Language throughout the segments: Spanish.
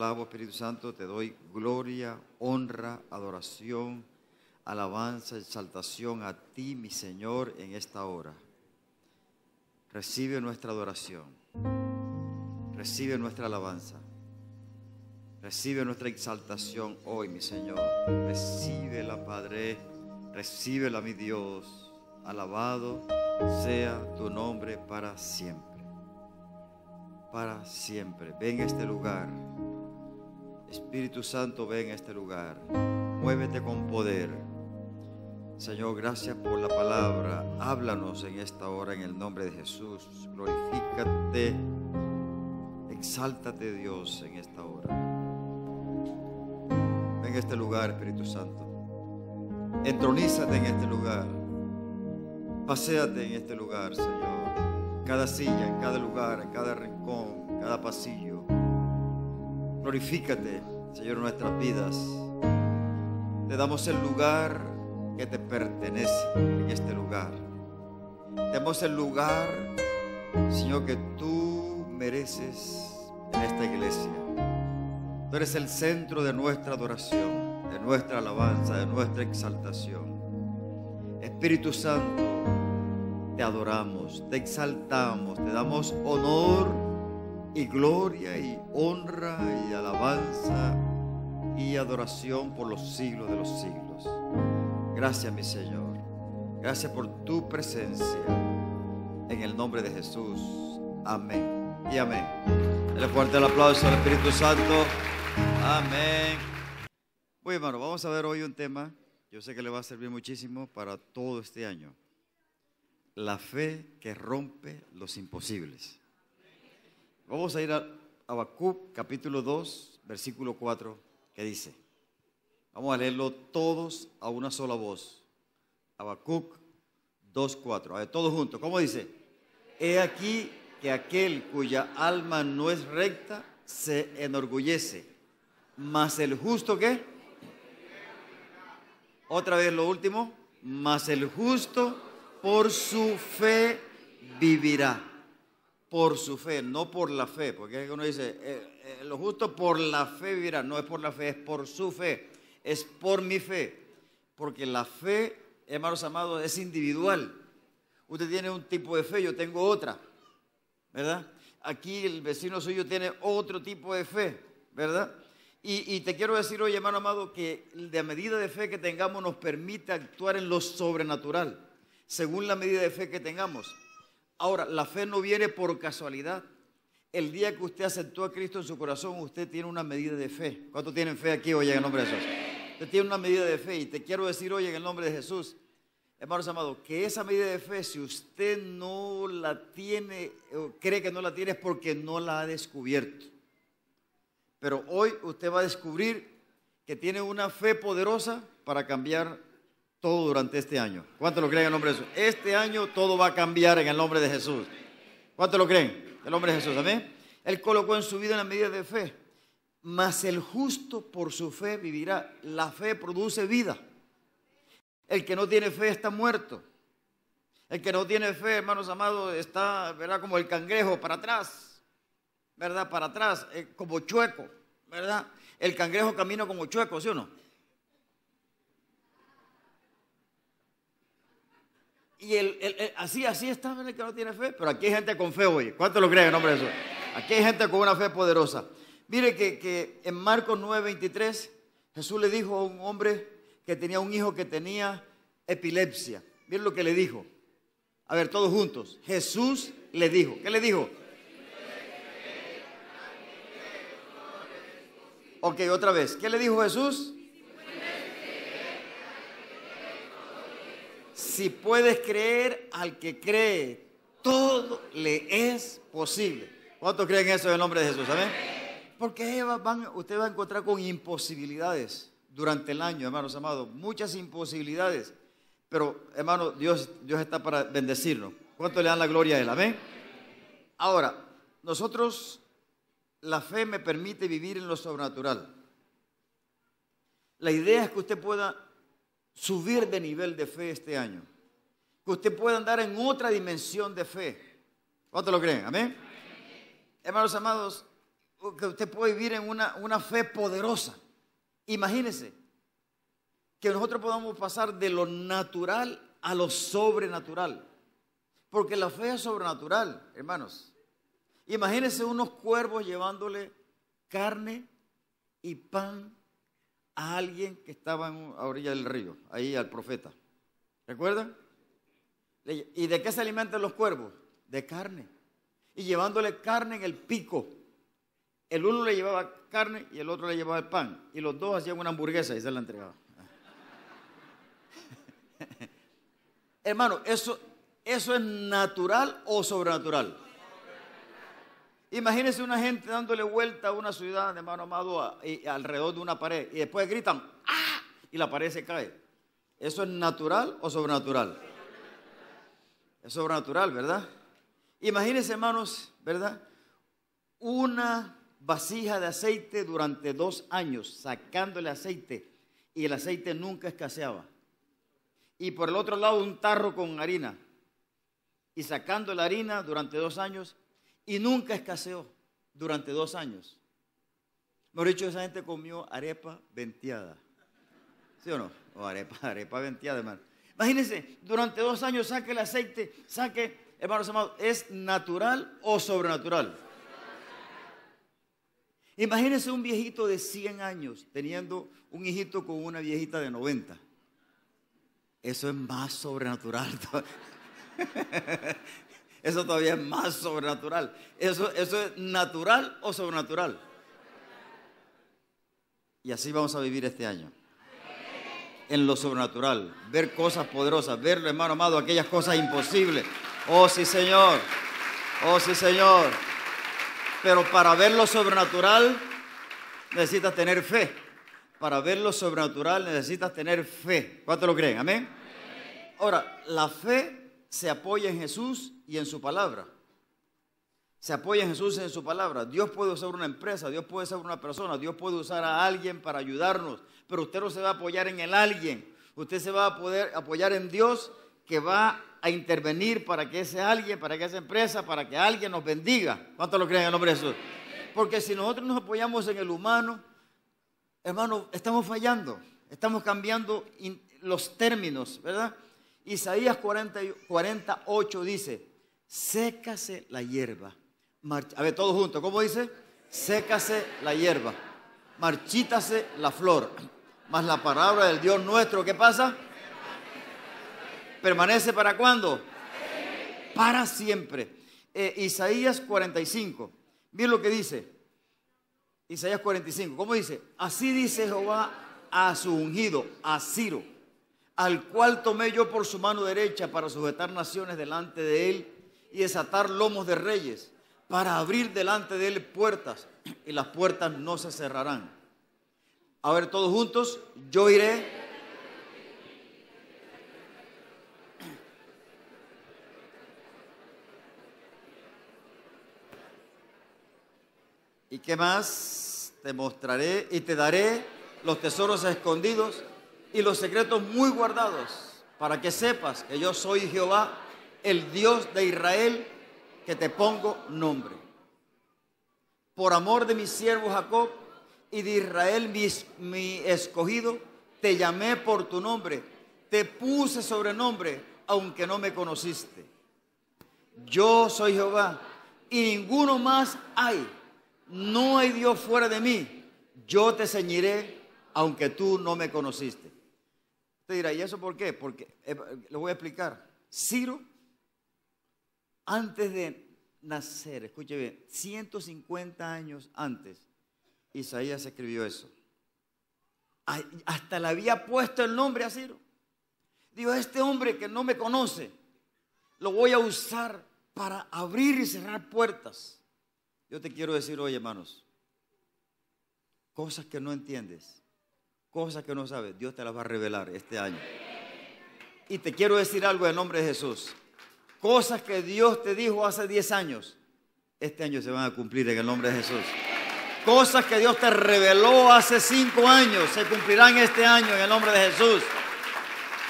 alabo, Espíritu Santo, te doy gloria, honra, adoración, alabanza, exaltación a ti, mi Señor, en esta hora. Recibe nuestra adoración, recibe nuestra alabanza, recibe nuestra exaltación hoy, mi Señor. Recíbela, Padre, recíbela, mi Dios. Alabado sea tu nombre para siempre. Para siempre. Ven a este lugar. Espíritu Santo, ven a este lugar. Muévete con poder. Señor, gracias por la palabra. Háblanos en esta hora en el nombre de Jesús. Glorifícate. Exáltate, Dios, en esta hora. Ven a este lugar, Espíritu Santo. Entronízate en este lugar. Paseate en este lugar, Señor. Cada silla, en cada lugar, en cada rincón, cada pasillo. Glorifícate, Señor, nuestras vidas. Te damos el lugar que te pertenece en este lugar. Te damos el lugar, Señor, que tú mereces en esta iglesia. Tú eres el centro de nuestra adoración, de nuestra alabanza, de nuestra exaltación. Espíritu Santo, te adoramos, te exaltamos, te damos honor y gloria y honra y alabanza y adoración por los siglos de los siglos. Gracias, mi Señor. Gracias por tu presencia. En el nombre de Jesús. Amén. Y amén. Dale fuerte el aplauso al Espíritu Santo. Amén. Bueno, hermano, vamos a ver hoy un tema. Yo sé que le va a servir muchísimo para todo este año. La fe que rompe los imposibles. Vamos a ir a Habacuc capítulo 2, versículo 4, que dice. Vamos a leerlo todos a una sola voz. Habacuc 2.4. A ver, todos juntos. ¿Cómo dice? He aquí que aquel cuya alma no es recta se enorgullece. Mas el justo qué? Otra vez lo último. Mas el justo por su fe vivirá. Por su fe, no por la fe. Porque uno dice, eh, eh, lo justo por la fe vivirá. No es por la fe, es por su fe es por mi fe. Porque la fe, hermanos amados, es individual. Usted tiene un tipo de fe, yo tengo otra. ¿Verdad? Aquí el vecino suyo tiene otro tipo de fe. ¿Verdad? Y, te quiero decir hoy, hermano amado, que de medida de fe que tengamos nos permite actuar en lo sobrenatural, según la medida de fe que tengamos. Ahora, la fe no viene por casualidad. El día que usted aceptó a Cristo en su corazón, usted tiene una medida de fe. ¿Cuántos tienen fe aquí hoy en el nombre de Jesús? Usted tiene una medida de fe y te quiero decir hoy en el nombre de Jesús, hermanos amados, que esa medida de fe, si usted no la tiene, o cree que no la tiene, es porque no la ha descubierto. Pero hoy usted va a descubrir que tiene una fe poderosa para cambiar todo durante este año. ¿Cuántos lo creen en el nombre de Jesús? Este año todo va a cambiar en el nombre de Jesús. ¿Cuántos lo creen? En el nombre de Jesús, amén. Él colocó en su vida una medida de fe mas el justo por su fe vivirá. La fe produce vida. El que no tiene fe está muerto. El que no tiene fe, hermanos amados, está, ¿verdad? Como el cangrejo para atrás, ¿verdad? Para atrás, eh, como chueco, ¿verdad? El cangrejo camina como chueco, ¿sí o no? Y el, así, así está el que no tiene fe. Pero aquí hay gente con fe hoy. ¿Cuánto lo creen en nombre de Jesús? Aquí hay gente con una fe poderosa. Mire que, en Marcos 9:23 Jesús le dijo a un hombre que tenía un hijo que tenía epilepsia. Miren lo que le dijo. A ver, todos juntos. Jesús le dijo. ¿Qué le dijo? Ok, otra vez. ¿Qué le dijo Jesús? Si puedes creer al que cree, todo le es posible. ¿Cuántos creen eso en el nombre de Jesús? Amén. Porque usted va a encontrar con imposibilidades durante el año, hermanos amados. Muchas imposibilidades. Pero, hermano, Dios, Dios está para bendecirnos. ¿Cuánto le dan la gloria a Él? Amén. Ahora, nosotros, la fe me permite vivir en lo sobrenatural. La idea es que usted pueda subir de nivel de fe este año. Que usted pueda andar en otra dimensión de fe. ¿Cuánto lo creen? Amén. Hermanos amados, que usted puede vivir en una, una fe poderosa. Imagínese que nosotros podamos pasar de lo natural a lo sobrenatural. Porque la fe es sobrenatural, hermanos. Imagínense unos cuervos llevándole carne y pan a alguien que estaba a orilla del río, ahí al profeta. ¿Recuerdan? ¿Y de qué se alimentan los cuervos? De carne. Y llevándole carne en el pico. El uno le llevaba carne y el otro le llevaba el pan. Y los dos hacían una hamburguesa y se la entregaba. Hermano, eso, ¿eso es natural o sobrenatural? Imagínense una gente dándole vuelta a una ciudad, hermano amado, alrededor de una pared y después gritan ¡Ah! y la pared se cae. ¿Eso es natural o sobrenatural? Es sobrenatural, ¿verdad? Imagínense, hermanos, ¿verdad? Una vasija de aceite durante dos años, sacándole aceite, y el aceite nunca escaseaba y por el otro lado un tarro con harina. Y sacando la harina durante dos años y nunca escaseó durante dos años. Mejor dicho, esa gente comió arepa venteada. ¿Sí o no? O arepa, arepa venteada, hermano. Imagínense, durante dos años saque el aceite, saque, hermanos amados, ¿es natural o sobrenatural? Imagínense un viejito de 100 años teniendo un hijito con una viejita de 90. Eso es más sobrenatural. Eso todavía es más sobrenatural. Eso, eso es natural o sobrenatural. Y así vamos a vivir este año. En lo sobrenatural. Ver cosas poderosas. Verlo, hermano amado, aquellas cosas imposibles. Oh, sí, Señor. Oh, sí, Señor. Pero para ver lo sobrenatural necesitas tener fe para ver lo sobrenatural necesitas tener fe. ¿Cuánto lo creen? Amén. Ahora, la fe se apoya en Jesús y en su palabra. Se apoya en Jesús y en su palabra. Dios puede usar una empresa, Dios puede usar una persona, Dios puede usar a alguien para ayudarnos, pero usted no se va a apoyar en el alguien. Usted se va a poder apoyar en Dios que va a intervenir para que ese alguien, para que esa empresa, para que alguien nos bendiga. ¿Cuánto lo creen en el nombre de Jesús? Porque si nosotros nos apoyamos en el humano, hermano, estamos fallando, estamos cambiando los términos, ¿verdad? Isaías 40, 48 dice, sécase la hierba. A ver, todos juntos, ¿cómo dice? Sécase la hierba, marchítase la flor. Más la palabra del Dios nuestro, ¿qué pasa? ¿Permanece para cuándo? Para siempre. Eh, Isaías 45, miren lo que dice. Isaías 45. ¿Cómo dice? Así dice Jehová a su ungido, a Ciro, al cual tomé yo por su mano derecha para sujetar naciones delante de él y desatar lomos de reyes, para abrir delante de él puertas, y las puertas no se cerrarán. A ver, todos juntos, yo iré. ¿Y qué más? te mostraré y te daré los tesoros escondidos y los secretos muy guardados, para que sepas que yo soy Jehová, el Dios de Israel, que te pongo nombre. Por amor de mi siervo Jacob y de Israel, mi, escogido, te llamé por tu nombre, te puse sobrenombre, aunque no me conociste. Yo soy Jehová y ninguno más hay no hay Dios fuera de mí, yo te ceñiré aunque tú no me conociste. Usted dirá, ¿y eso por qué? Porque eh, lo voy a explicar. Ciro, antes de nacer, escuche bien, 150 años antes, Isaías escribió eso. Hasta le había puesto el nombre a Ciro. Digo, este hombre que no me conoce, lo voy a usar para abrir y cerrar puertas. Yo te quiero decir hoy, hermanos, cosas que no entiendes, cosas que no sabes, Dios te las va a revelar este año. Y te quiero decir algo en nombre de Jesús. Cosas que Dios te dijo hace 10 años, este año se van a cumplir en el nombre de Jesús. Cosas que Dios te reveló hace 5 años se cumplirán este año en el nombre de Jesús.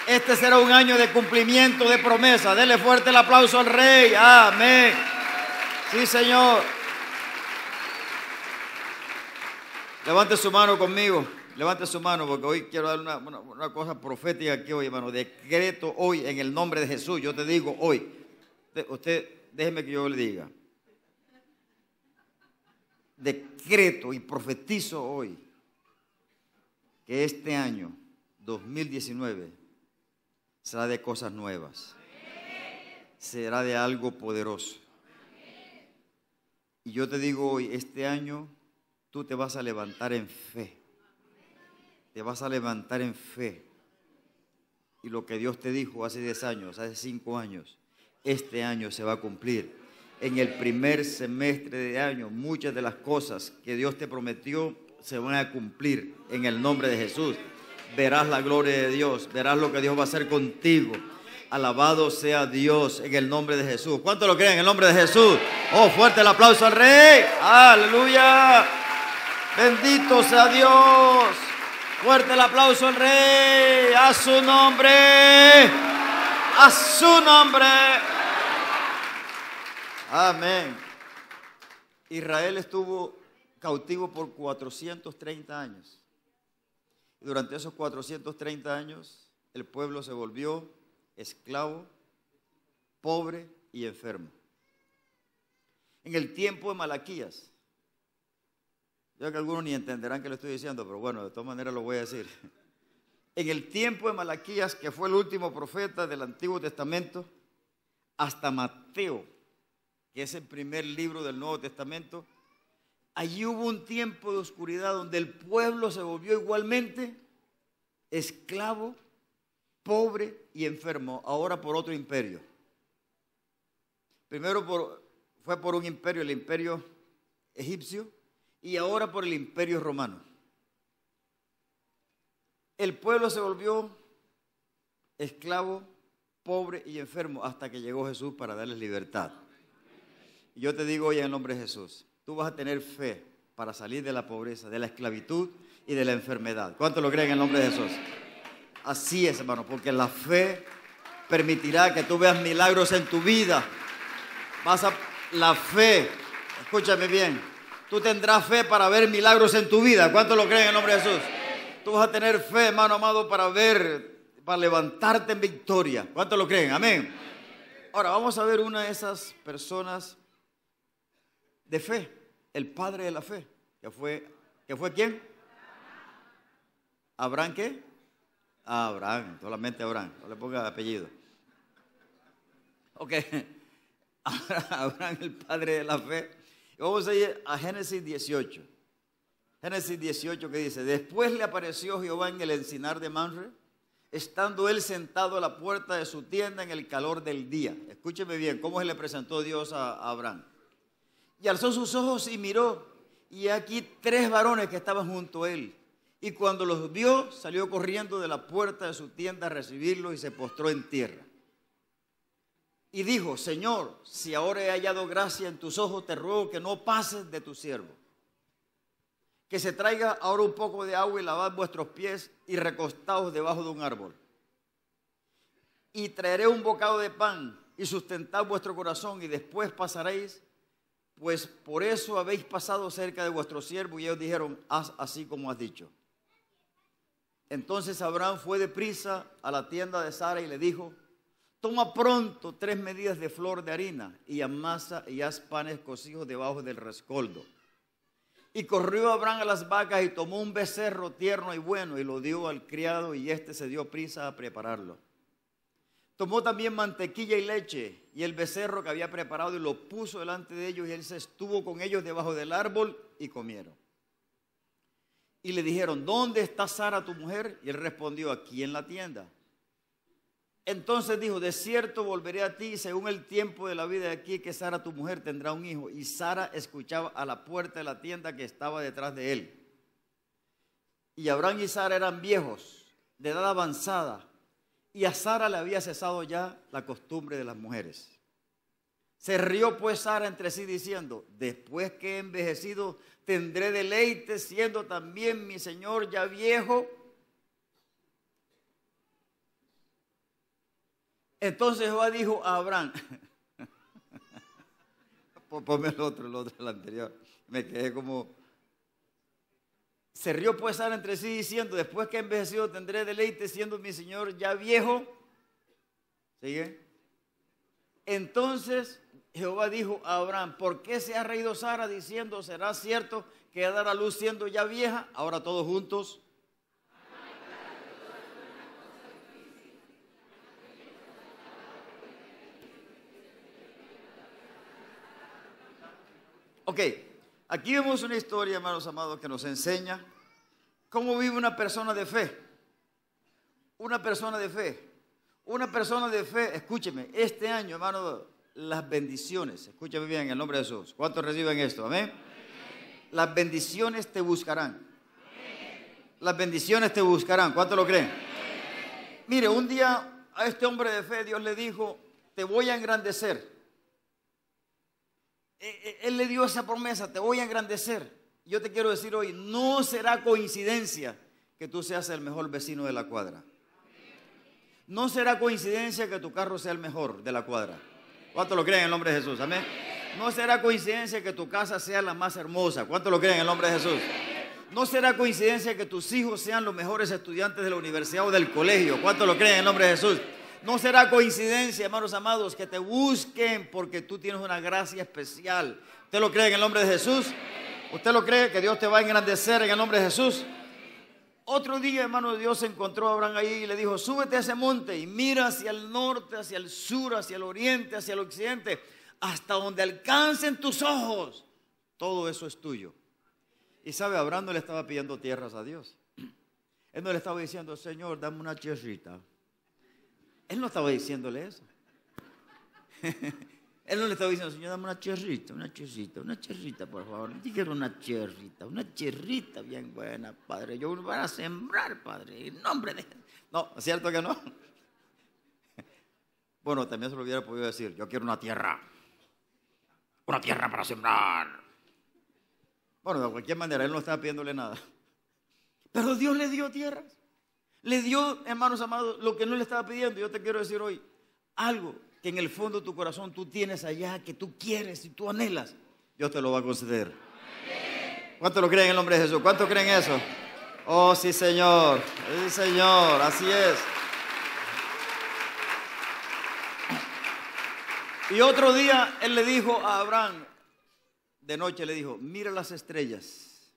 Este será un año de cumplimiento de promesa. Dele fuerte el aplauso al Rey. Amén. Sí, Señor. Levante su mano conmigo. Levante su mano porque hoy quiero dar una, cosa profética aquí hoy, hermano. Decreto hoy en el nombre de Jesús. Yo te digo hoy. Usted, déjeme que yo le diga. Decreto y profetizo hoy que este año 2019 será de cosas nuevas. Será de algo poderoso. Y yo te digo hoy, este año tú te vas a levantar en fe. Te vas a levantar en fe. Y lo que Dios te dijo hace 10 años, hace 5 años, este año se va a cumplir. En el primer semestre de año, muchas de las cosas que Dios te prometió se van a cumplir en el nombre de Jesús. Verás la gloria de Dios, verás lo que Dios va a hacer contigo. Alabado sea Dios en el nombre de Jesús. ¿Cuánto lo creen en el nombre de Jesús? Oh, fuerte el aplauso al Rey. Aleluya. Bendito sea Dios. Fuerte el aplauso al Rey. A su nombre. A su nombre. Amén. Israel estuvo cautivo por 430 años. Durante esos 430 años el pueblo se volvió esclavo, pobre y enfermo. En el tiempo de Malaquías, yo que algunos ni entenderán que lo estoy diciendo, pero bueno, de todas maneras lo voy a decir. En el tiempo de Malaquías, que fue el último profeta del Antiguo Testamento, hasta Mateo, que es el primer libro del Nuevo Testamento, allí hubo un tiempo de oscuridad donde el pueblo se volvió igualmente esclavo, pobre y enfermo, ahora por otro imperio. Primero fue por un imperio, el imperio egipcio, y ahora por el imperio romano. El pueblo se volvió esclavo, pobre y enfermo hasta que llegó Jesús para darles libertad. Y yo te digo hoy en el nombre de Jesús, tú vas a tener fe para salir de la pobreza, de la esclavitud y de la enfermedad. ¿Cuánto lo creen en el nombre de Jesús? Así es, hermano, porque la fe permitirá que tú veas milagros en tu vida. Vas a la fe, escúchame bien, Tú tendrás fe para ver milagros en tu vida. ¿Cuántos lo creen en el nombre de Jesús? Tú vas a tener fe, hermano amado, para ver, para levantarte en victoria. ¿Cuántos lo creen? Amén. Ahora vamos a ver una de esas personas de fe, el padre de la fe, que fue, que fue quién? ¿Abraham qué? Abraham, solamente Abraham, no le ponga apellido. Ok, Abraham, el padre de la fe, Vamos a ir a Génesis 18. Génesis 18 que dice, después le apareció Jehová en el encinar de Manre, estando él sentado a la puerta de su tienda en el calor del día. Escúcheme bien, cómo se le presentó Dios a Abraham. Y alzó sus ojos y miró, y aquí tres varones que estaban junto a él. Y cuando los vio, salió corriendo de la puerta de su tienda a recibirlos y se postró en tierra. Y dijo, Señor, si ahora he hallado gracia en tus ojos, te ruego que no pases de tu siervo. Que se traiga ahora un poco de agua y lavad vuestros pies y recostaos debajo de un árbol. Y traeré un bocado de pan y sustentad vuestro corazón y después pasaréis, pues por eso habéis pasado cerca de vuestro siervo. Y ellos dijeron, haz así como has dicho. Entonces Abraham fue deprisa a la tienda de Sara y le dijo, Toma pronto tres medidas de flor de harina y amasa y haz panes cocidos debajo del rescoldo. Y corrió Abraham a las vacas y tomó un becerro tierno y bueno y lo dio al criado y éste se dio prisa a prepararlo. Tomó también mantequilla y leche y el becerro que había preparado y lo puso delante de ellos y él se estuvo con ellos debajo del árbol y comieron. Y le dijeron, ¿dónde está Sara tu mujer? Y él respondió, aquí en la tienda. Entonces dijo, de cierto volveré a ti según el tiempo de la vida de aquí, que Sara tu mujer tendrá un hijo. Y Sara escuchaba a la puerta de la tienda que estaba detrás de él. Y Abraham y Sara eran viejos, de edad avanzada, y a Sara le había cesado ya la costumbre de las mujeres. Se rió pues Sara entre sí diciendo, después que he envejecido, tendré deleite siendo también mi Señor ya viejo. Entonces Jehová dijo a Abraham, ponme el otro, el otro, el anterior. Me quedé como, Se rió pues Sara entre sí diciendo, después que he envejecido tendré deleite siendo mi señor ya viejo. ¿Sigue? Entonces Jehová dijo a Abraham, ¿por qué se ha reído Sara diciendo, será cierto que dar a luz siendo ya vieja? Ahora todos juntos. Ok, aquí vemos una historia, hermanos amados, que nos enseña cómo vive una persona de fe. Una persona de fe. Una persona de fe, escúcheme, este año, hermano, las bendiciones, escúcheme bien en el nombre de Jesús. ¿Cuántos reciben esto? Amén. Las bendiciones te buscarán. Las bendiciones te buscarán. ¿Cuántos lo creen? Mire, un día a este hombre de fe Dios le dijo, te voy a engrandecer. E, e, él le dio esa promesa, te voy a engrandecer. Yo te quiero decir hoy, no será coincidencia que tú seas el mejor vecino de la cuadra. No será coincidencia que tu carro sea el mejor de la cuadra. ¿Cuánto lo creen en el nombre de Jesús? Amén. No será coincidencia que tu casa sea la más hermosa. ¿Cuánto lo creen en el nombre de Jesús? No será coincidencia que tus hijos sean los mejores estudiantes de la universidad o del colegio. ¿Cuánto lo creen en el nombre de Jesús? No será coincidencia, hermanos amados, que te busquen porque tú tienes una gracia especial. ¿Usted lo cree en el nombre de Jesús? ¿Usted lo cree que Dios te va a engrandecer en el nombre de Jesús? Otro día, hermano, Dios encontró a Abraham ahí y le dijo, súbete a ese monte y mira hacia el norte, hacia el sur, hacia el oriente, hacia el occidente, hasta donde alcancen tus ojos. Todo eso es tuyo. Y sabe, Abraham no le estaba pidiendo tierras a Dios. Él no le estaba diciendo, Señor, dame una tierrita. Él no estaba diciéndole eso. Él no le estaba diciendo, Señor, dame una cherrita, una cherrita, una cherrita, por favor. Dígale una cherrita, una cherrita bien buena, Padre. Yo voy a sembrar, Padre, en nombre de... No, ¿es cierto que no? Bueno, también se lo hubiera podido decir, yo quiero una tierra, una tierra para sembrar. Bueno, de cualquier manera, él no estaba pidiéndole nada. Pero Dios le dio tierras. Le dio, hermanos amados, lo que no le estaba pidiendo. Yo te quiero decir hoy algo que en el fondo de tu corazón tú tienes allá, que tú quieres y tú anhelas. Dios te lo va a conceder. ¿Cuánto lo creen en el nombre de Jesús? ¿Cuánto creen eso? Oh, sí, Señor. Sí, Señor. Así es. Y otro día él le dijo a Abraham, de noche le dijo, mira las estrellas.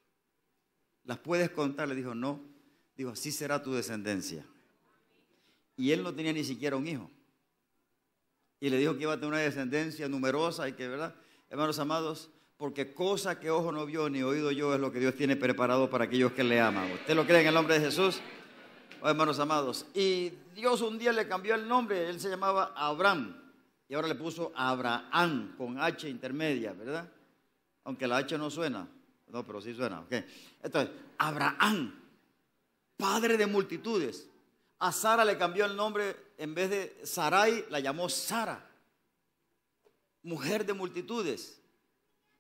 ¿Las puedes contar? Le dijo, no. Dijo, así será tu descendencia. Y él no tenía ni siquiera un hijo. Y le dijo que iba a tener una descendencia numerosa y que, ¿verdad? Hermanos amados, porque cosa que ojo no vio ni oído yo es lo que Dios tiene preparado para aquellos que le aman. ¿Usted lo cree en el nombre de Jesús? Oh, hermanos amados. Y Dios un día le cambió el nombre, él se llamaba Abraham. Y ahora le puso Abraham con H intermedia, ¿verdad? Aunque la H no suena. No, pero sí suena. Entonces, Abraham padre de multitudes. A Sara le cambió el nombre, en vez de Sarai, la llamó Sara, mujer de multitudes.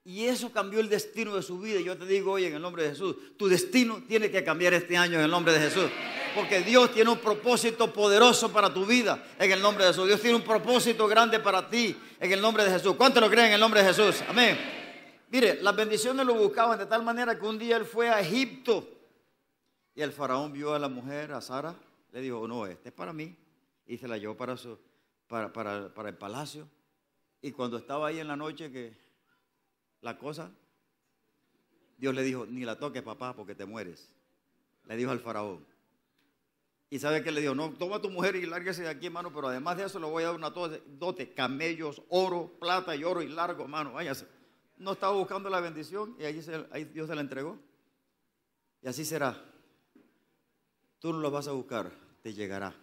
Y eso cambió el destino de su vida. Y yo te digo hoy en el nombre de Jesús, tu destino tiene que cambiar este año en el nombre de Jesús. Porque Dios tiene un propósito poderoso para tu vida en el nombre de Jesús. Dios tiene un propósito grande para ti en el nombre de Jesús. ¿Cuántos lo creen en el nombre de Jesús? Amén. Mire, las bendiciones lo buscaban de tal manera que un día él fue a Egipto y el faraón vio a la mujer, a Sara, le dijo, no, este es para mí. Y se la llevó para, su, para, para, el palacio. Y cuando estaba ahí en la noche que la cosa, Dios le dijo, ni la toques papá porque te mueres. Le dijo al faraón. Y sabe que le dijo, no, toma tu mujer y lárguese de aquí, hermano, pero además de eso le voy a dar una dote, camellos, oro, plata y oro y largo, hermano, váyase. No estaba buscando la bendición y ahí, ahí Dios se la entregó. Y así será. Tú no lo vas a buscar, te llegará.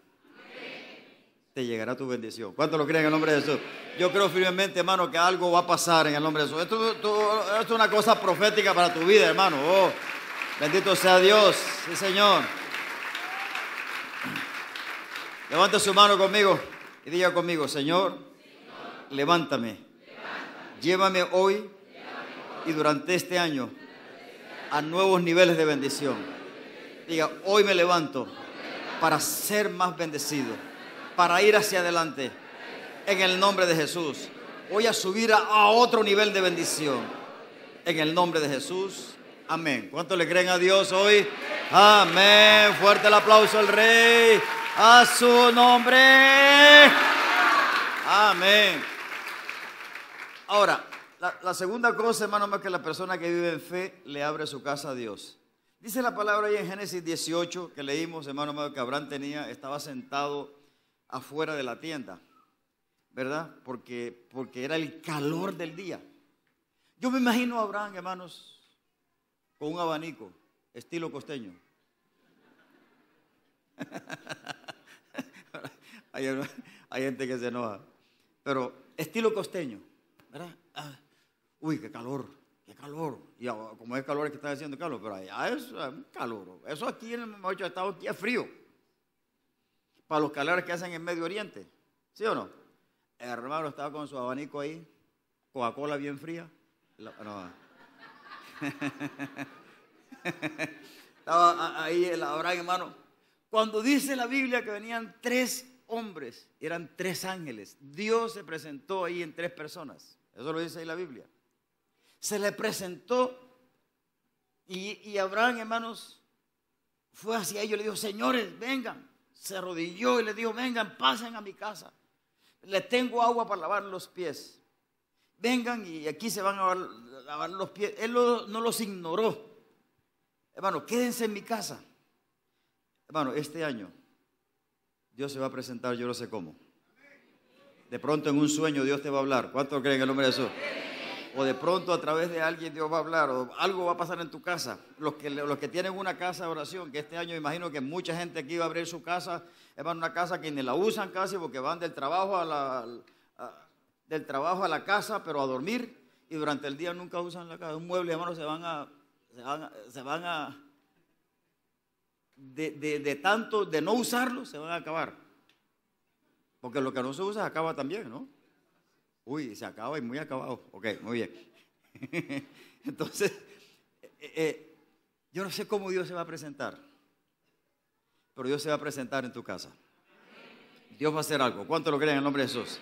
Te llegará tu bendición. ¿Cuánto lo creen en el nombre de Jesús? Yo creo firmemente, hermano, que algo va a pasar en el nombre de Jesús. Esto, es una cosa profética para tu vida, hermano. Oh, bendito sea Dios. Sí, Señor. Levanta su mano conmigo y diga conmigo, Señor, levántame. Llévame hoy y durante este año a nuevos niveles de bendición. Diga, hoy me levanto para ser más bendecido, para ir hacia adelante. En el nombre de Jesús. Voy a subir a, otro nivel de bendición. En el nombre de Jesús. Amén. ¿Cuánto le creen a Dios hoy? Amén. Fuerte el aplauso al Rey. A su nombre. Amén. Ahora, la, segunda cosa, hermano, es que la persona que vive en fe le abre su casa a Dios. Dice la palabra ahí en Génesis 18 que leímos, hermano, que Abraham tenía, estaba sentado afuera de la tienda, ¿verdad? Porque, porque era el calor del día. Yo me imagino a Abraham, hermanos, con un abanico, estilo costeño. hay, hay gente que se enoja, pero estilo costeño. ¿verdad? Ah, uy, qué calor, calor. Y como es calor es que está haciendo calor, pero allá es calor. Eso aquí en el de estado aquí es frío. Para los calores que hacen en Medio Oriente. ¿Sí o no? El hermano estaba con su abanico ahí, Coca-Cola bien fría. no. estaba ahí el Abraham, hermano. Cuando dice la Biblia que venían tres hombres, eran tres ángeles. Dios se presentó ahí en tres personas. Eso lo dice ahí la Biblia. Se le presentó y, Abraham, hermanos, fue hacia ellos y le dijo, señores, vengan. Se arrodilló y le dijo, vengan, pasen a mi casa. Les tengo agua para lavar los pies. Vengan y aquí se van a lavar, los pies. Él no los ignoró. Hermano, quédense en mi casa. Hermano, este año Dios se va a presentar, yo no sé cómo. De pronto en un sueño Dios te va a hablar. ¿Cuánto creen en el nombre de Jesús? O de pronto a través de alguien Dios va a hablar, o algo va a pasar en tu casa. Los que, los que tienen una casa de oración, que este año imagino que mucha gente aquí va a abrir su casa, es una casa que ni la usan casi porque van del trabajo a la, del trabajo a la casa, pero a dormir, y durante el día nunca usan la casa. Un mueble, hermano, se van a, se van a, de, de tanto, de no usarlo, se van a acabar. Porque lo que no se usa acaba también, ¿no? Uy, se acaba y muy acabado. Ok, muy bien. Entonces, eh, eh, yo no sé cómo Dios se va a presentar, pero Dios se va a presentar en tu casa. Dios va a hacer algo. ¿Cuánto lo creen en el nombre de Jesús?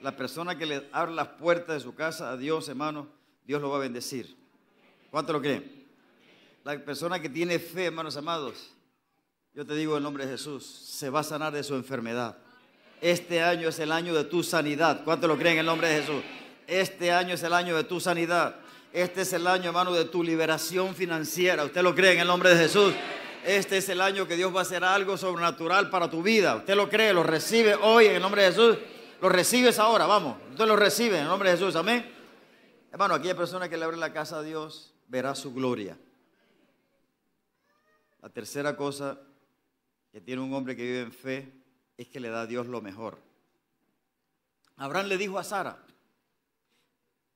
La persona que le abre las puertas de su casa a Dios, hermano, Dios lo va a bendecir. ¿Cuánto lo creen? La persona que tiene fe, hermanos amados, yo te digo en el nombre de Jesús, se va a sanar de su enfermedad. Este año es el año de tu sanidad. ¿Cuánto lo creen en el nombre de Jesús? Este año es el año de tu sanidad. Este es el año, hermano, de tu liberación financiera. ¿Usted lo cree en el nombre de Jesús? Este es el año que Dios va a hacer algo sobrenatural para tu vida. ¿Usted lo cree? ¿Lo recibe hoy en el nombre de Jesús? Lo recibes ahora, vamos. Usted lo recibe en el nombre de Jesús. Amén. Hermano, aquella persona que le abre la casa a Dios verá su gloria. La tercera cosa que tiene un hombre que vive en fe es que le da a Dios lo mejor. Abraham le dijo a Sara,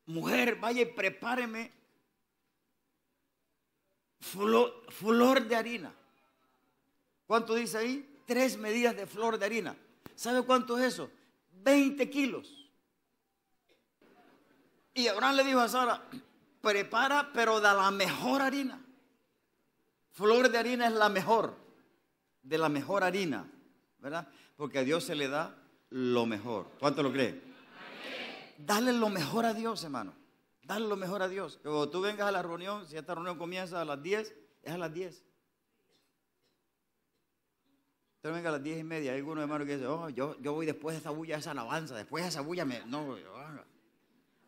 mujer, vaya y prepáreme flor, de harina. ¿Cuánto dice ahí? Tres medidas de flor de harina. ¿Sabe cuánto es eso? 20 kilos. Y Abraham le dijo a Sara, prepara pero de la mejor harina. Flor de harina es la mejor, de la mejor harina, ¿verdad? porque a Dios se le da lo mejor. ¿Cuánto lo cree? Dale lo mejor a Dios, hermano. Dale lo mejor a Dios. Cuando tú vengas a la reunión, si esta reunión comienza a las 10, es a las 10. Usted venga a las 10 y media. Hay algunos hermanos que dicen, oh, yo, yo voy después de esa bulla, esa alabanza. Después de esa bulla, me, no. Ah.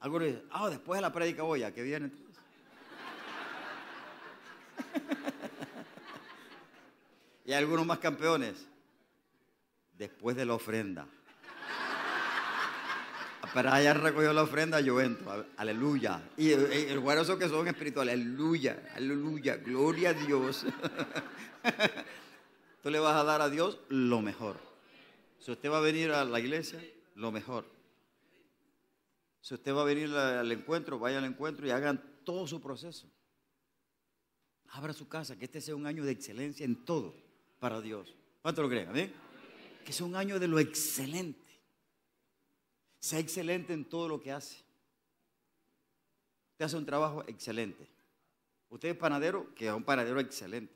Algunos dicen, ah, después de la prédica voy, a que viene y hay algunos más campeones después de la ofrenda. Para allá recogió la ofrenda, yo entro. Aleluya. Y el bueno que son espirituales. Aleluya. Aleluya. Gloria a Dios. Tú le vas a dar a Dios lo mejor. Si usted va a venir a la iglesia, lo mejor. Si usted va a venir al encuentro, vaya al encuentro y hagan todo su proceso. Abra su casa, que este sea un año de excelencia en todo para Dios. ¿Cuánto lo creen? Amén que sea un año de lo excelente. Sea excelente en todo lo que hace. Usted hace un trabajo excelente. Usted es panadero, que es un panadero excelente.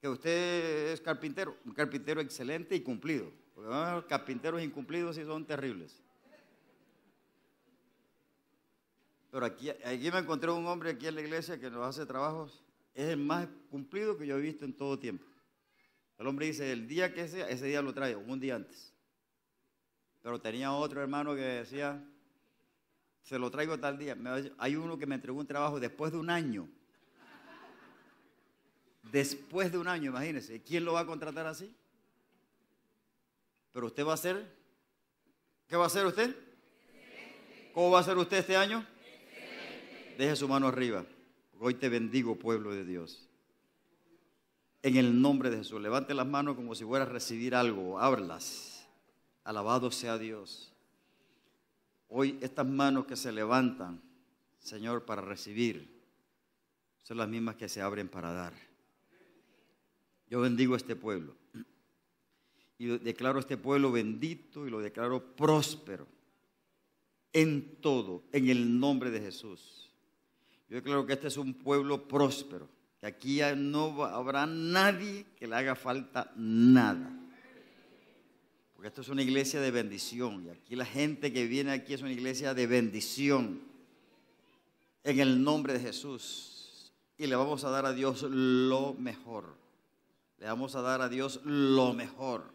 Que usted es carpintero, un carpintero excelente y cumplido. Porque los carpinteros incumplidos sí son terribles. Pero aquí, aquí me encontré un hombre aquí en la iglesia que nos hace trabajos. Es el más cumplido que yo he visto en todo tiempo. El hombre dice, el día que sea, ese día lo traigo, un día antes. Pero tenía otro hermano que decía, se lo traigo tal día. Hay uno que me entregó un trabajo después de un año. Después de un año, imagínense. ¿Quién lo va a contratar así? Pero usted va a hacer, ¿qué va a hacer usted? ¿Cómo va a ser usted este año? Deje su mano arriba. Hoy te bendigo, pueblo de Dios. En el nombre de Jesús, levante las manos como si fuera a recibir algo. Ábrelas. Alabado sea Dios. Hoy estas manos que se levantan, Señor, para recibir, son las mismas que se abren para dar. Yo bendigo a este pueblo. Y declaro a este pueblo bendito y lo declaro próspero en todo, en el nombre de Jesús. Yo declaro que este es un pueblo próspero, que aquí no habrá nadie que le haga falta nada. Porque esto es una iglesia de bendición y aquí la gente que viene aquí es una iglesia de bendición en el nombre de Jesús. Y le vamos a dar a Dios lo mejor. Le vamos a dar a Dios lo mejor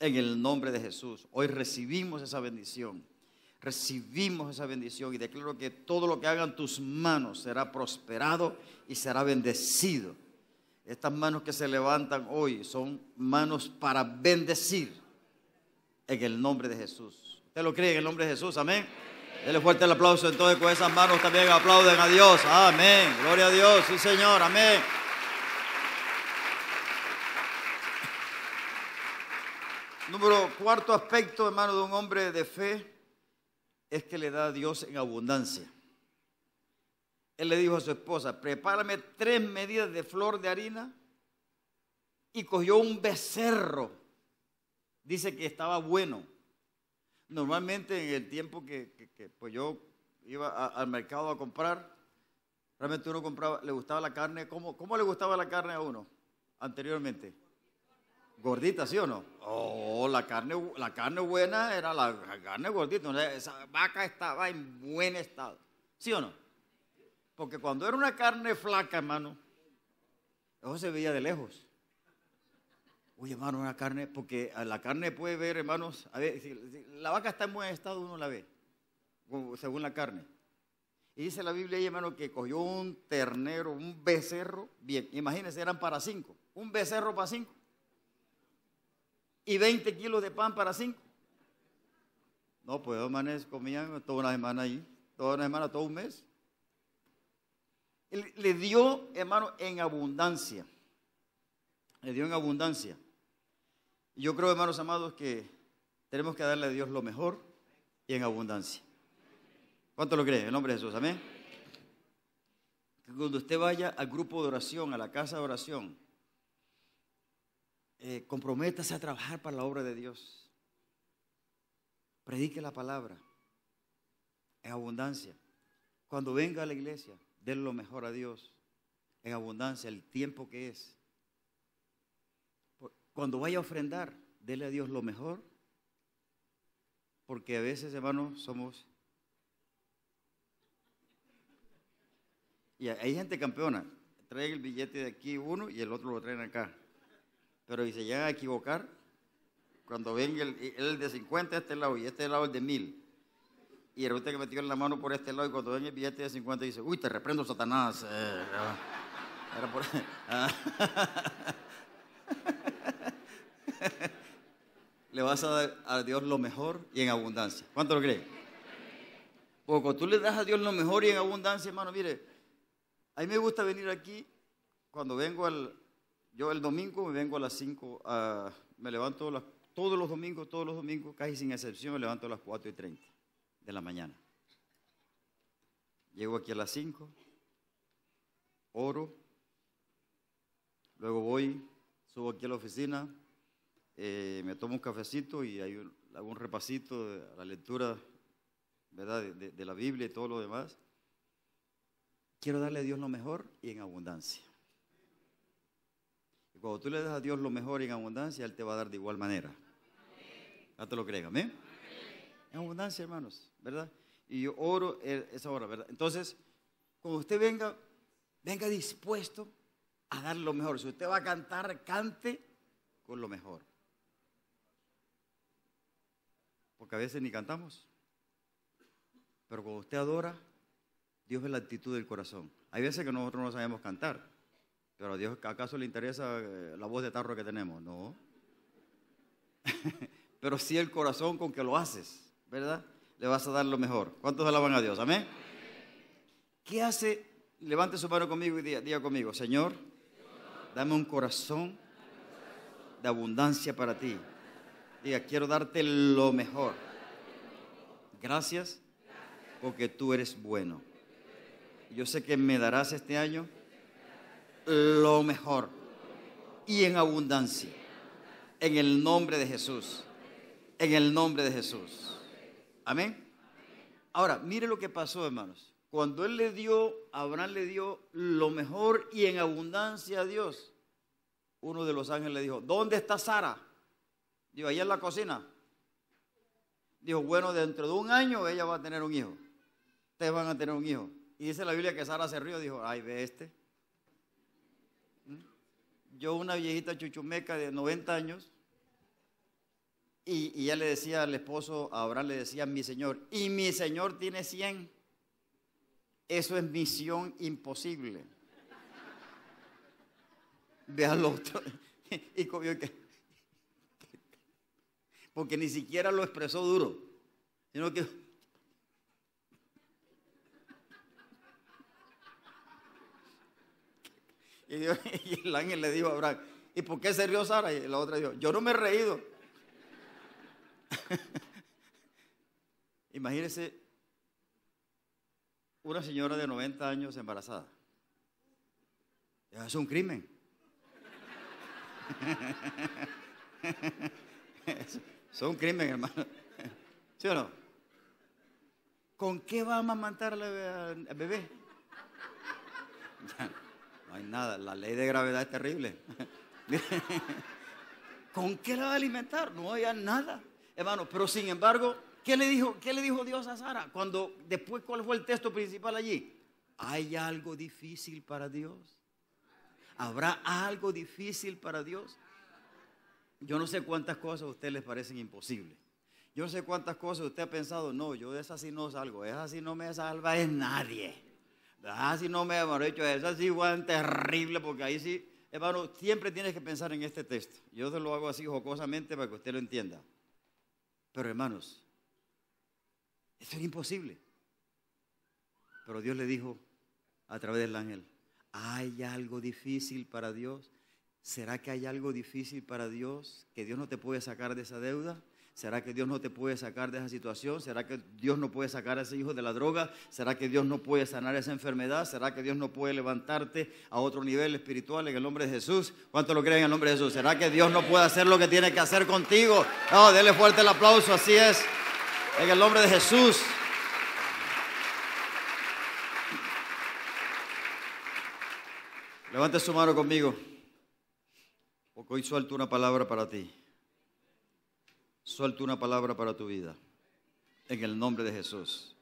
en el nombre de Jesús. Hoy recibimos esa bendición. Recibimos esa bendición y declaro que todo lo que hagan tus manos será prosperado y será bendecido. Estas manos que se levantan hoy son manos para bendecir en el nombre de Jesús. ¿Usted lo cree en el nombre de Jesús? Amén. Dele fuerte el aplauso entonces con esas manos también aplauden a Dios. Amén. Gloria a Dios. Sí, Señor. Amén. Número cuarto aspecto, hermano, de un hombre de fe es que le da a Dios en abundancia. Él le dijo a su esposa, prepárame tres medidas de flor de harina y cogió un becerro. Dice que estaba bueno. Normalmente en el tiempo que, pues yo iba al mercado a comprar, realmente uno compraba, le gustaba la carne. ¿Cómo, ¿Cómo le gustaba la carne a uno anteriormente? Gordita, ¿sí o no? Oh, la carne, la carne buena era la carne gordita. Esa vaca estaba en buen estado. ¿Sí o no? Porque cuando era una carne flaca, hermano, eso se veía de lejos. Uy, hermano, una carne, porque la carne puede ver, hermanos, a ver, si, la vaca está en buen estado, uno la ve, según la carne. Y dice la Biblia ahí, hermano, que cogió un ternero, un becerro, bien, imagínense, eran para cinco, un becerro para cinco y 20 kilos de pan para cinco. No, pues dos manes comían toda una semana ahí, toda una semana, todo un mes. Él le dio, hermano, en abundancia. Le dio en abundancia. Yo creo, hermanos amados, que tenemos que darle a Dios lo mejor y en abundancia. ¿Cuánto lo cree? En nombre de Jesús, amén. Que cuando usted vaya al grupo de oración, a la casa de oración, eh, comprométase a trabajar para la obra de Dios. Predique la palabra en abundancia. Cuando venga a la iglesia, denle lo mejor a Dios en abundancia, el tiempo que es. Cuando vaya a ofrendar, denle a Dios lo mejor, porque a veces, hermanos, somos... Y hay gente campeona, traen el billete de aquí uno y el otro lo traen acá. Pero si se llegan a equivocar, cuando ven el, el de 50 este lado y este lado el de 1000, y el usted que metió la mano por este lado y cuando ven el billete de 50 dice, uy, te reprendo Satanás. Eh, era por... le vas a dar a Dios lo mejor y en abundancia. ¿Cuánto lo cree? Porque tú le das a Dios lo mejor y en abundancia, hermano, mire, a mí me gusta venir aquí cuando vengo al, yo el domingo me vengo a las 5, me levanto todos los domingos, todos los domingos, casi sin excepción, me levanto a las 4 y 30 de la mañana. Llego aquí a las 5, oro, luego voy, subo aquí a la oficina, eh, me tomo un cafecito y hay un, hago un repasito de la lectura ¿verdad? de la Biblia y todo lo demás. Quiero darle a Dios lo mejor y en abundancia. Cuando tú le das a Dios lo mejor en abundancia, Él te va a dar de igual manera. No te lo crean, amén. En abundancia, hermanos, ¿verdad? y yo oro esa hora, ¿verdad? Entonces, cuando usted venga, venga dispuesto a dar lo mejor. Si usted va a cantar, cante con lo mejor. Porque a veces ni cantamos. Pero cuando usted adora, Dios ve la actitud del corazón. Hay veces que nosotros no sabemos cantar. Pero a Dios, ¿acaso le interesa eh, la voz de tarro que tenemos? No. Pero sí el corazón con que lo haces, ¿verdad? Le vas a dar lo mejor. ¿Cuántos alaban a Dios? Amén. ¿Qué hace? Levante su mano conmigo y diga, diga conmigo, Señor, dame un corazón de abundancia para ti. Diga, quiero darte lo mejor. Gracias porque tú eres bueno. Yo sé que me darás este año lo mejor y en abundancia. En el nombre de Jesús. En el nombre de Jesús. Amén. Ahora, mire lo que pasó, hermanos. Cuando él le dio, Abraham le dio lo mejor y en abundancia a Dios. Uno de los ángeles le dijo, ¿dónde está Sara? Dijo, ahí en la cocina. Dijo, bueno, dentro de un año ella va a tener un hijo. Ustedes van a tener un hijo. Y dice la Biblia que Sara se rió, dijo, ay, ve este yo una viejita chuchumeca de 90 años, y, ya le decía al esposo, a Abraham le decía, mi señor, y mi señor tiene 100. Eso es misión imposible. Ve al otro y comió que... Porque ni siquiera lo expresó duro, sino que Y, el ángel le dijo a Abraham, ¿y por qué se rió Sara? Y la otra dijo, yo no me he reído. Imagínese una señora de 90 años embarazada. Es un crimen. es un crimen, hermano. ¿Sí o no? ¿Con qué va a amamantar al bebé? No hay nada, la ley de gravedad es terrible. ¿Con qué la va a alimentar? No había nada, hermano. Pero sin embargo, ¿qué le dijo, qué le dijo Dios a Sara? Cuando después, ¿cuál fue el texto principal allí? ¿Hay algo difícil para Dios? ¿Habrá algo difícil para Dios? Yo no sé cuántas cosas a usted les parecen imposibles. Yo no sé cuántas cosas usted ha pensado, no, yo de esas sí no salgo, esa sí no me salva es nadie. Ah, si no me hemos hecho eso, así igual terrible, porque ahí sí, hermano, siempre tienes que pensar en este texto. Yo te lo hago así jocosamente para que usted lo entienda. Pero hermanos, eso era imposible. Pero Dios le dijo a través del ángel, ¿hay algo difícil para Dios? ¿Será que hay algo difícil para Dios que Dios no te puede sacar de esa deuda? ¿Será que Dios no te puede sacar de esa situación? ¿Será que Dios no puede sacar a ese hijo de la droga? ¿Será que Dios no puede sanar esa enfermedad? ¿Será que Dios no puede levantarte a otro nivel espiritual en el nombre de Jesús? ¿Cuánto lo creen en el nombre de Jesús? ¿Será que Dios no puede hacer lo que tiene que hacer contigo? No, dele fuerte el aplauso, así es. En el nombre de Jesús. Levante su mano conmigo, porque hoy suelto una palabra para ti. Suelto una palabra para tu vida. En el nombre de Jesús.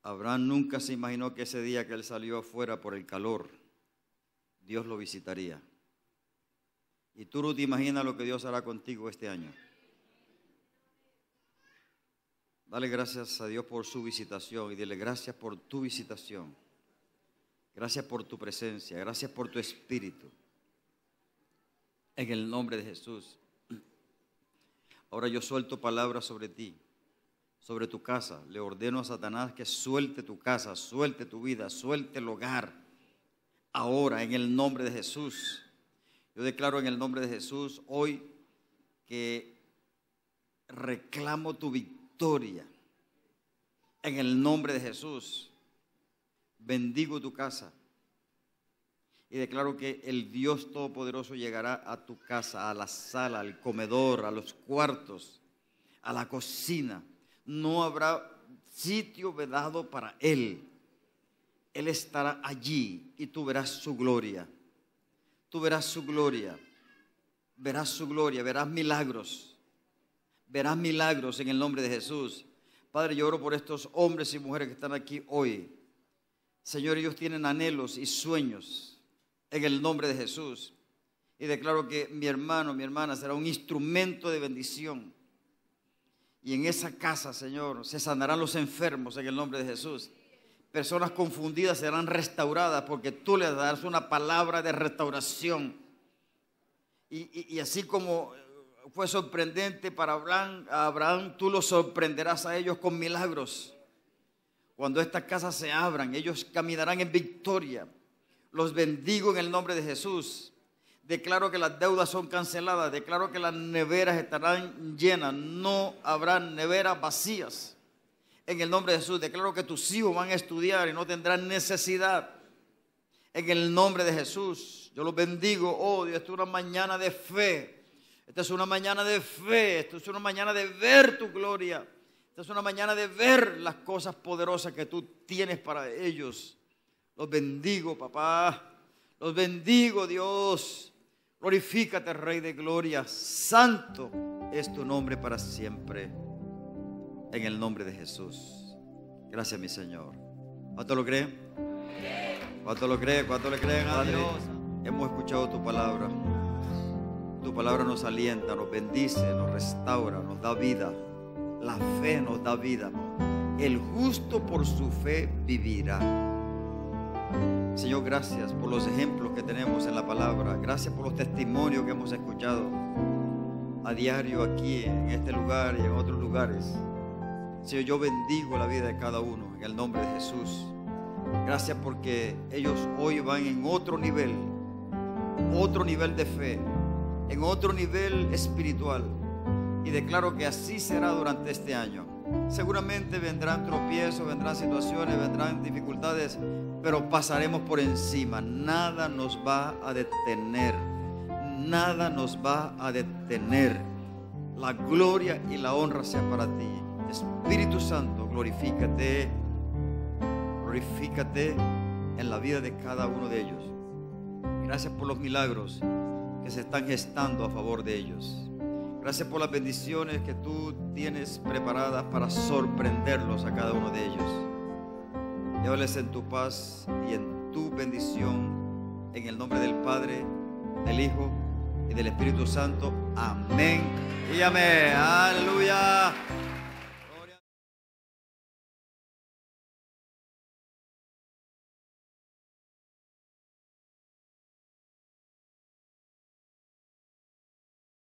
Abraham nunca se imaginó que ese día que él salió afuera por el calor, Dios lo visitaría. Y tú no te imaginas lo que Dios hará contigo este año. Dale gracias a Dios por su visitación y dile gracias por tu visitación. Gracias por tu presencia, gracias por tu espíritu. En el nombre de Jesús. Ahora yo suelto palabras sobre ti, sobre tu casa. Le ordeno a Satanás que suelte tu casa, suelte tu vida, suelte el hogar. Ahora, en el nombre de Jesús. Yo declaro en el nombre de Jesús hoy que reclamo tu victoria. En el nombre de Jesús. Bendigo tu casa y declaro que el Dios Todopoderoso llegará a tu casa, a la sala, al comedor, a los cuartos, a la cocina. No habrá sitio vedado para Él. Él estará allí y tú verás su gloria. Tú verás su gloria. Verás su gloria, verás milagros. Verás milagros en el nombre de Jesús. Padre, yo oro por estos hombres y mujeres que están aquí hoy. Señor, ellos tienen anhelos y sueños en el nombre de Jesús. Y declaro que mi hermano, mi hermana será un instrumento de bendición. Y en esa casa, Señor, se sanarán los enfermos en el nombre de Jesús. Personas confundidas serán restauradas porque tú les darás una palabra de restauración. Y, así como fue sorprendente para Abraham, Abraham, tú los sorprenderás a ellos con milagros. Cuando estas casas se abran, ellos caminarán en victoria. Los bendigo en el nombre de Jesús. Declaro que las deudas son canceladas. Declaro que las neveras estarán llenas. No habrá neveras vacías. En el nombre de Jesús. Declaro que tus hijos van a estudiar y no tendrán necesidad. En el nombre de Jesús. Yo los bendigo. Oh Dios, esta es una mañana de fe. Esta es una mañana de fe. Esta es una mañana de ver tu gloria. Esta es una mañana de ver las cosas poderosas que tú tienes para ellos. Los bendigo, papá. Los bendigo, Dios. Glorifícate, Rey de Gloria. Santo es tu nombre para siempre. En el nombre de Jesús. Gracias, mi Señor. ¿Cuánto lo creen? ¿Cuánto lo creen? ¿Cuánto le creen a Dios? Hemos escuchado tu palabra. Tu palabra nos alienta, nos bendice, nos restaura, nos da vida. La fe nos da vida. El justo por su fe vivirá. Señor, gracias por los ejemplos que tenemos en la palabra. Gracias por los testimonios que hemos escuchado a diario aquí, en este lugar y en otros lugares. Señor, yo bendigo la vida de cada uno en el nombre de Jesús. Gracias porque ellos hoy van en otro nivel, otro nivel de fe, en otro nivel espiritual. Y declaro que así será durante este año. Seguramente vendrán tropiezos, vendrán situaciones, vendrán dificultades, pero pasaremos por encima. Nada nos va a detener. Nada nos va a detener. La gloria y la honra sea para ti. Espíritu Santo, glorifícate. Glorifícate en la vida de cada uno de ellos. Gracias por los milagros que se están gestando a favor de ellos. Gracias por las bendiciones que tú tienes preparadas para sorprenderlos a cada uno de ellos. Llévales en tu paz y en tu bendición. En el nombre del Padre, del Hijo y del Espíritu Santo. Amén. Y amén. Aleluya.